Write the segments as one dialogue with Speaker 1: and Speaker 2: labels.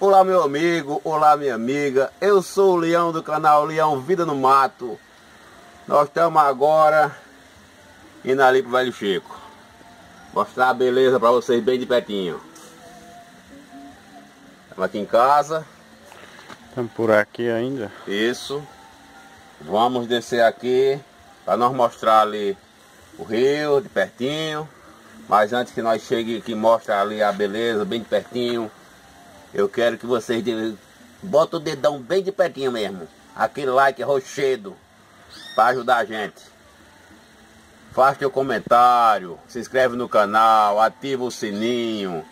Speaker 1: Olá meu amigo, olá minha amiga, eu sou o Leão do canal Leão Vida no Mato. Nós estamos agora indo ali pro Velho Chico. Mostrar a beleza para vocês bem de pertinho. Estamos aqui em casa.
Speaker 2: Estamos por aqui ainda.
Speaker 1: Isso. Vamos descer aqui para nós mostrar ali o rio de pertinho. Mas antes que nós chegue que mostra ali a beleza bem de pertinho, eu quero que vocês botem o dedão bem de pertinho mesmo. Aquele like rochedo para ajudar a gente. Faça seu comentário, se inscreve no canal, ativa o sininho.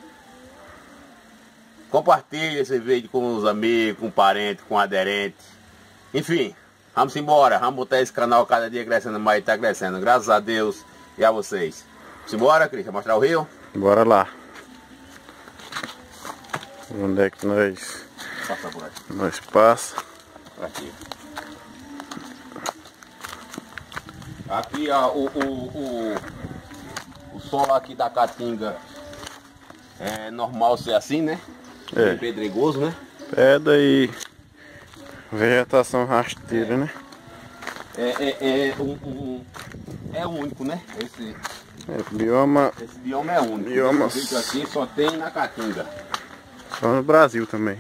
Speaker 1: Compartilhe esse vídeo com os amigos, com parentes, com aderentes. Enfim, vamos embora. Vamos botar esse canal cada dia crescendo mais está crescendo. Graças a Deus e a vocês. Simbora, Cristian, mostrar o rio?
Speaker 2: Bora lá. Onde é que nós...
Speaker 1: Passa por aqui.
Speaker 2: Nós passa.
Speaker 1: Aqui. Aqui, ó, o, o, o, o solo aqui da Caatinga é normal ser assim, né?
Speaker 2: É.
Speaker 1: Bem pedregoso, né?
Speaker 2: Pedra e vegetação rasteira, né?
Speaker 1: É, é, é, um, um- é único, né? Esse,
Speaker 2: É, bioma
Speaker 1: esse bioma é único.
Speaker 2: Bioma-
Speaker 1: aqui só tem na Caatinga.
Speaker 2: Só no Brasil também.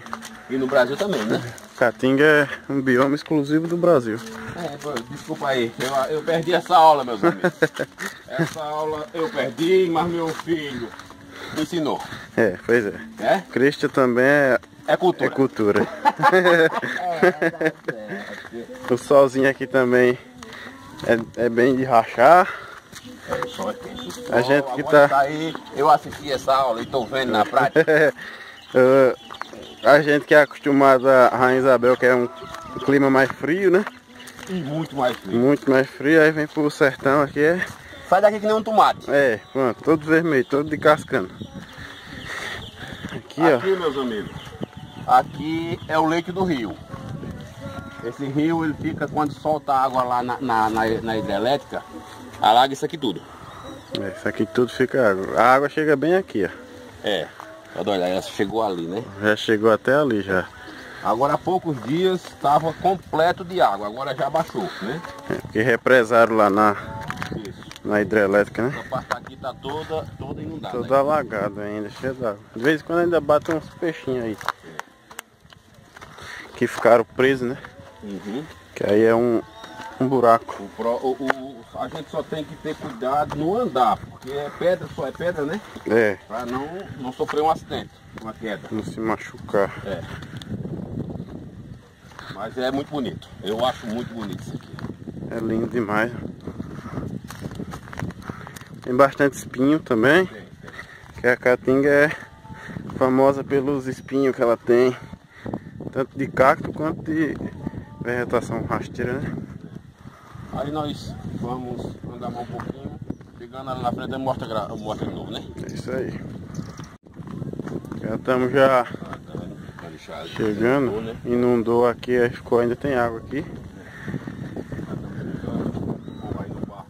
Speaker 1: E no Brasil também, né?
Speaker 2: Caatinga é um bioma exclusivo do Brasil.
Speaker 1: É, pô, desculpa aí, eu, eu perdi essa aula, meus amigos. Essa aula eu perdi, mas meu filho me ensinou.
Speaker 2: É, pois é.
Speaker 1: É?
Speaker 2: Cristo também é,
Speaker 1: É cultura.
Speaker 2: é cultura.
Speaker 1: É,
Speaker 2: O solzinho aqui também é, é bem de rachar.
Speaker 1: é, isso.
Speaker 2: A gente que
Speaker 1: Agora
Speaker 2: tá-
Speaker 1: aí, eu assisti essa aula e tô vendo na prática.
Speaker 2: Uh, a gente que é acostumado a Rainha Isabel, que é um clima mais frio, né?
Speaker 1: e muito mais frio.
Speaker 2: Muito mais frio, aí vem pro sertão aqui, é,
Speaker 1: Sai daqui que nem um tomate.
Speaker 2: é pronto, todo vermelho, todo de cascando. Aqui, ó,
Speaker 1: Aqui, meus amigos, aqui é o leite do rio. Esse rio, ele fica, quando solta água lá na, na, na, na hidrelétrica, alaga isso aqui tudo.
Speaker 2: é, isso aqui tudo fica água. A água chega bem aqui, ó.
Speaker 1: É, olha, ela chegou ali, né?
Speaker 2: Já chegou até ali já.
Speaker 1: Agora há poucos dias estava completo de água, agora já baixou, né?
Speaker 2: É, porque represaram lá na,
Speaker 1: Isso.
Speaker 2: na hidrelétrica, né?
Speaker 1: Essa parte aqui tá toda, toda inundada.
Speaker 2: Todo alagado ainda, cheio d'água. De vez em quando ainda bate uns peixinhos aí. Que ficaram presos, né?
Speaker 1: Uhum.
Speaker 2: Que aí é um, um buraco.
Speaker 1: O pro- o- o- a gente só tem que ter cuidado no andar, porque é pedra, só é pedra, né?
Speaker 2: É,
Speaker 1: Pra não, não sofrer um acidente, uma queda.
Speaker 2: não se machucar.
Speaker 1: É. Mas é muito bonito. Eu acho muito bonito isso aqui.
Speaker 2: É lindo demais. Tem bastante espinho também.
Speaker 1: Tem, tem.
Speaker 2: Que a caatinga é famosa pelos espinhos que ela tem. Tanto de cacto quanto de vegetação rasteira, né?
Speaker 1: Aí nós vamos andar mais um pouquinho. Chegando ali na frente, eu mostro, gra- eu mostro de novo, né?
Speaker 2: É isso aí. Já estamos já
Speaker 1: Ah, tá? Tá
Speaker 2: chegando.
Speaker 1: Né?
Speaker 2: Inundou aqui, ficou, ainda tem água aqui.
Speaker 1: Barco.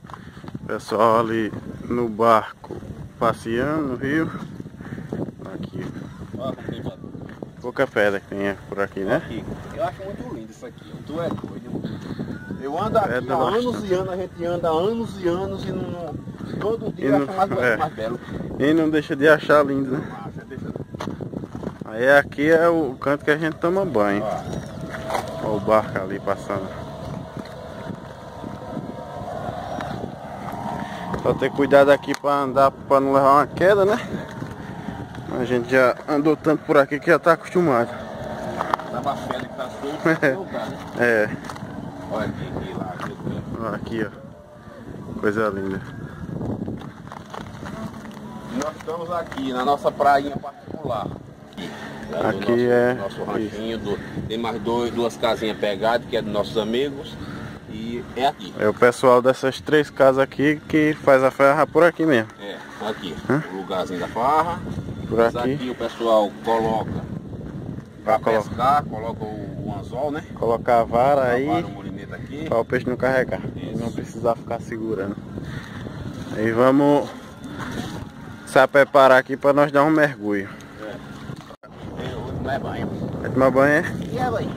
Speaker 2: Pessoal ali no barco passeando no rio. Aqui.
Speaker 1: Tem barco.
Speaker 2: Pouca pedra que tem por aqui, né?
Speaker 1: Eu acho muito lindo isso aqui. Tu é doido. Eu ando aqui
Speaker 2: Pedra
Speaker 1: há anos
Speaker 2: bastante.
Speaker 1: e anos, a gente anda há anos e anos e não, todo dia
Speaker 2: E não-
Speaker 1: acha mais,
Speaker 2: é.
Speaker 1: mais belo.
Speaker 2: E não deixa de achar lindo, né?
Speaker 1: Ah, deixa-
Speaker 2: Aí aqui é o canto que a gente toma banho.
Speaker 1: Ó,
Speaker 2: Olha o barco ali passando. Só ter cuidado aqui para andar, para não levar uma queda, né? A gente já andou tanto por aqui que já tá acostumado.
Speaker 1: Tava a pedra que tá né?
Speaker 2: É,
Speaker 1: Olha aqui, lá,
Speaker 2: ó. Coisa linda.
Speaker 1: Nós estamos aqui na nossa prainha particular. Aqui,
Speaker 2: Aqui
Speaker 1: nosso,
Speaker 2: é-
Speaker 1: Nosso ranchinho, do- tem mais dois, duas casinhas pegadas, que é dos nossos amigos. E é aqui.
Speaker 2: É o pessoal dessas três casas aqui que faz a ferra por aqui mesmo.
Speaker 1: É, aqui.
Speaker 2: Hã?
Speaker 1: O lugarzinho da farra.
Speaker 2: Por aqui.
Speaker 1: aqui o pessoal coloca
Speaker 2: colo-
Speaker 1: pescar, coloca o, o anzol, né?
Speaker 2: Colocar a vara aí
Speaker 1: Aqui.
Speaker 2: para o peixe não carregar.
Speaker 1: Isso.
Speaker 2: Não precisar ficar segurando. Aí vamos se preparar aqui para nós dar um mergulho.
Speaker 1: É, tomar banho.
Speaker 2: Vai tomar banho, é?
Speaker 1: Banho.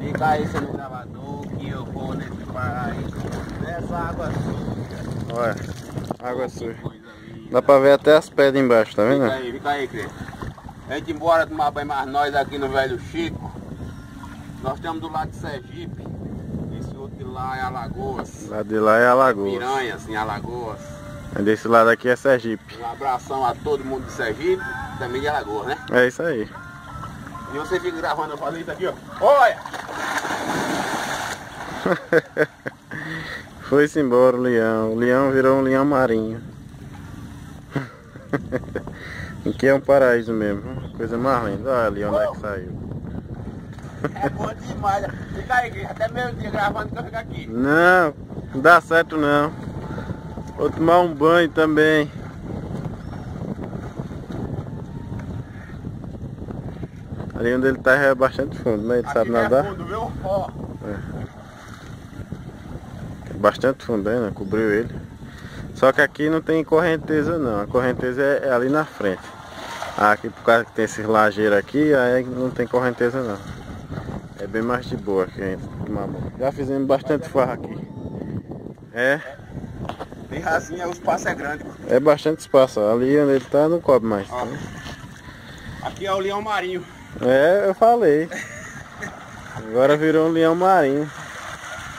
Speaker 1: Fica aí no gravador que eu vou nesse paraíso. Nessa água suja.
Speaker 2: Olha, água suja. Dá pra ver até as pedras embaixo, tá vendo?
Speaker 1: Fica aí, fica aí, Cris. A gente embora tomar banho, mas nós aqui no Velho Chico, nós estamos do lado de Sergipe. Lá é Alagoas.
Speaker 2: Lá de lá é Alagoas.
Speaker 1: Piranhas, em Alagoas.
Speaker 2: Desse lado aqui é Sergipe.
Speaker 1: Um abração a todo mundo de Sergipe, também de Alagoas, né?
Speaker 2: É isso aí.
Speaker 1: E você fica gravando eu falei isso aqui, ó. Olha!
Speaker 2: Foi-se embora o leão. O leão virou um leão marinho. Aqui é um paraíso mesmo. Coisa mais linda. Olha ali onde é que saiu.
Speaker 1: É bom demais. Fica aí. Até meio dia gravando que eu fico aqui.
Speaker 2: Não, não dá certo não. Vou tomar um banho também. Ali onde ele tá é bastante fundo, mas ele
Speaker 1: Aqui
Speaker 2: sabe
Speaker 1: é
Speaker 2: nadar.
Speaker 1: fundo, viu? Ó.
Speaker 2: É bastante fundo, né? Cobriu ele. Só que aqui não tem correnteza não. A correnteza é, é ali na frente. Aqui por causa que tem esses lajeiros aqui, aí não tem correnteza não. É bem mais de boa aqui a gente. Já fizemos bastante farra aqui. É,
Speaker 1: Tem rasinha, o espaço é grande.
Speaker 2: é bastante espaço. Ali onde ele tá não cobre mais.
Speaker 1: Ó. Aqui é o leão marinho.
Speaker 2: É, eu falei. Agora virou um leão marinho.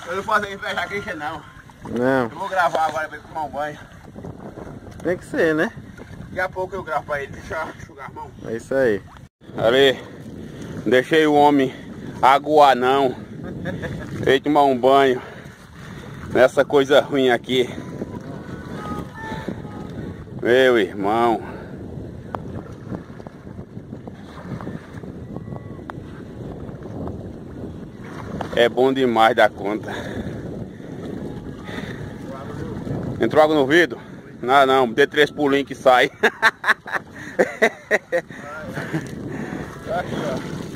Speaker 1: Eu não posso invejar a Christian não.
Speaker 2: Não,
Speaker 1: Eu vou gravar agora pra ele tomar um banho.
Speaker 2: tem que ser, né?
Speaker 1: Daqui a pouco eu gravo pra ele. Deixa eu enxugar a mão.
Speaker 2: É isso aí.
Speaker 1: Ali, deixei o homem aguar não. Veio tomar um banho nessa coisa ruim aqui. Meu irmão. É bom demais da conta. Entrou água no vidro? Não, não, dê três pulinhos que sai.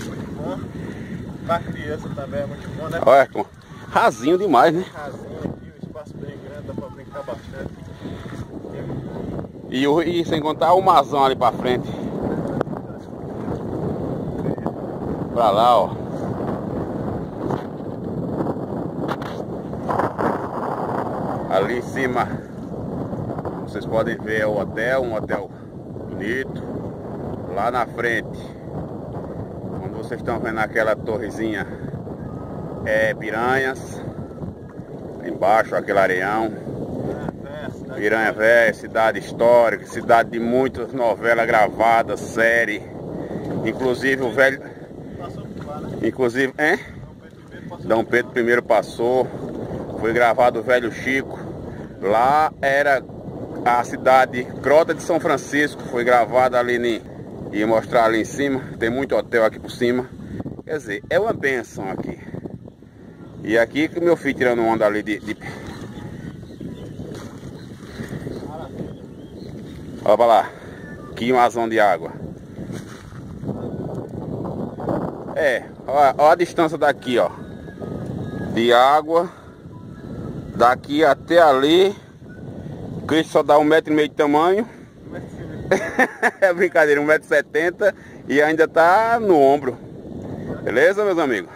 Speaker 2: Pra criança também é muito bom, né?
Speaker 1: Olha, com- rasinho demais, né?
Speaker 2: Casinha aqui, o espaço bem grande, dá pra brincar bastante.
Speaker 1: E, o- e sem contar o mazão ali pra frente. Pra lá, ó. Ali em cima, vocês podem ver o hotel, um hotel bonito. Lá na frente, vocês estão vendo aquela torrezinha, é Piranhas. Embaixo, aquele areião. Piranha Velha, cidade histórica, cidade de muitas novelas gravadas, série. Inclusive o velho. Inclusive, hein? Dom Pedro I passou. Foi gravado o velho Chico. Lá era a cidade Grota de São Francisco. Foi gravado ali em, e mostrar ali em cima. Tem muito hotel aqui por cima. Quer dizer, é uma benção aqui. E aqui que meu filho tirando onda ali de, de Olha pra lá. Que invasão de água. É, olha, olha a distância daqui, ó. De água. Daqui até ali. Cristo só dá um metro e meio de tamanho. é brincadeira, um metro e setenta. Ainda tá no ombro. Beleza, meus amigos?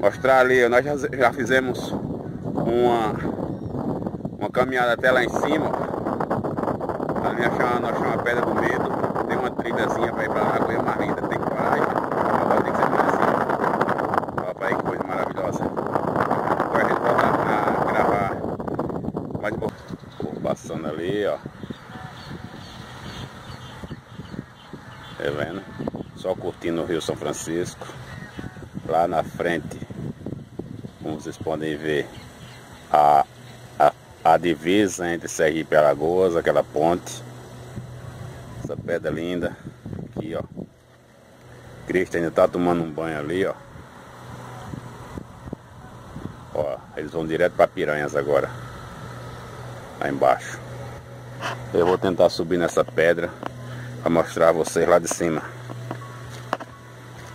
Speaker 1: Mostrar ali, nós já, já fizemos uma, uma caminhada até lá em cima. Ali nós chamamos a pedra do medo. Tem uma trilhazinha para ir para lá, a coisa mais linda. Tem coragem. Agora tem que ser mais assim. Olha para aí que coisa maravilhosa. Agora a gente volta a gravar mais um pouco. Pô, Passando ali, ó. Tá vendo? Só curtindo o Rio São Francisco. Lá na frente, como vocês podem ver, a, a, a divisa entre Sergipe e Alagoas, aquela ponte. Essa pedra linda. Aqui, ó. Cristo ainda tá tomando um banho ali, ó. Ó, eles vão direto para Piranhas agora. Lá embaixo. Eu vou tentar subir nessa pedra para mostrar a vocês lá de cima.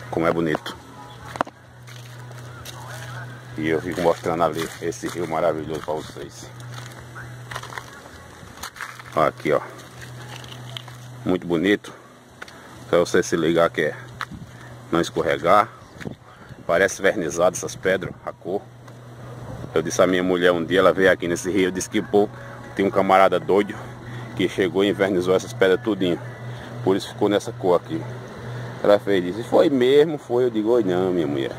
Speaker 1: Como é bonito. E eu fico mostrando ali esse rio maravilhoso para vocês. Ó, aqui, ó. Muito bonito. Pra você se ligar que é não escorregar. Parece vernizado essas pedras, a cor. Eu disse a minha mulher um dia, ela veio aqui nesse rio, disse que pô, tem um camarada doido que chegou e invernizou essas pedras tudinho. Por isso ficou nessa cor aqui. Ela fez isso. Foi mesmo, foi. Eu digo, oi não, minha mulher.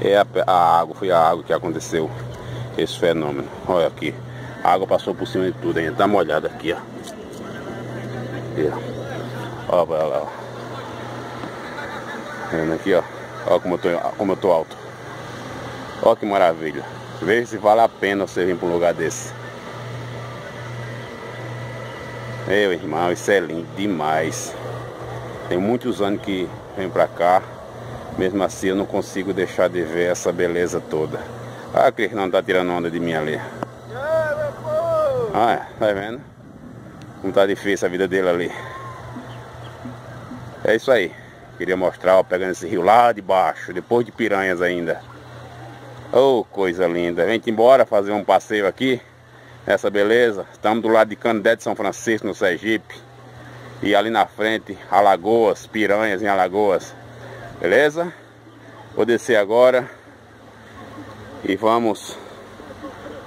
Speaker 1: É a, a, água, foi a água que aconteceu esse fenômeno. Olha aqui. A água passou por cima de tudo ainda. Tá molhada aqui, ó. Ó. Olha pra lá, ó. Vendo aqui, ó. Olha como eu tô, como eu tô alto. Olha que maravilha. Veja se vale a pena você vir para um lugar desse. Meu irmão, isso é lindo demais. Tem muitos anos que venho pra cá. Mesmo assim eu não consigo deixar de ver essa beleza toda. Ah, Cris não tá tirando onda de mim ali. Ah, é, tá vendo? Como tá difícil a vida dele ali. É isso aí. Queria mostrar, ó, pegando esse rio lá de baixo, depois de piranhas ainda. Oh, coisa linda. Vem embora fazer um passeio aqui. Essa beleza. Estamos do lado de Candé de São Francisco, no Sergipe. E ali na frente, Alagoas, piranhas em Alagoas. Beleza? Vou descer agora. E vamos.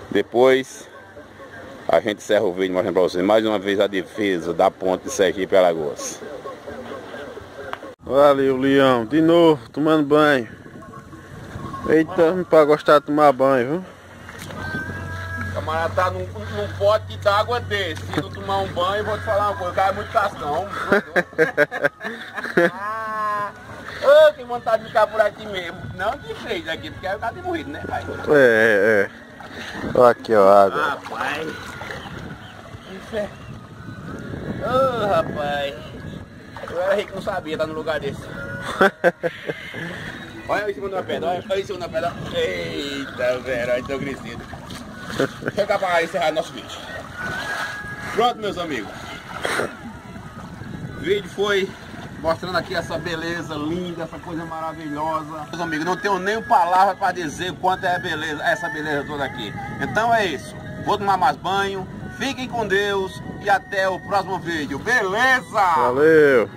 Speaker 1: Depois a gente encerra o vídeo mostrando para vocês mais uma vez a defesa da ponte de Sergipe Alagoas.
Speaker 2: Valeu, Leão. De novo, tomando banho. Eita, para gostar de tomar banho, viu?
Speaker 1: Camarada tá num, num pote d'água desse. Se não tomar um banho, vou te falar uma coisa, o cara é muito cascão. ah, oh, que vontade de ficar por aqui mesmo. Não de frente aqui, porque aí o cara tem morrido, né, pai?
Speaker 2: É, é. Olha aqui, ó, água.
Speaker 1: Rapaz. Isso é... Ô, oh, rapaz. Eu era rico, não sabia estar tá no lugar desse. olha em cima da pedra, olha, em cima da pedra. Eita, velho, olha, tô crescido. Chega para encerrar nosso vídeo. Pronto, meus amigos. O vídeo foi mostrando aqui essa beleza linda, essa coisa maravilhosa. Meus amigos, não tenho nem palavra para dizer quanto é beleza, essa beleza toda aqui. Então é isso. Vou tomar mais banho. Fiquem com Deus e até o próximo vídeo. Beleza?
Speaker 2: Valeu!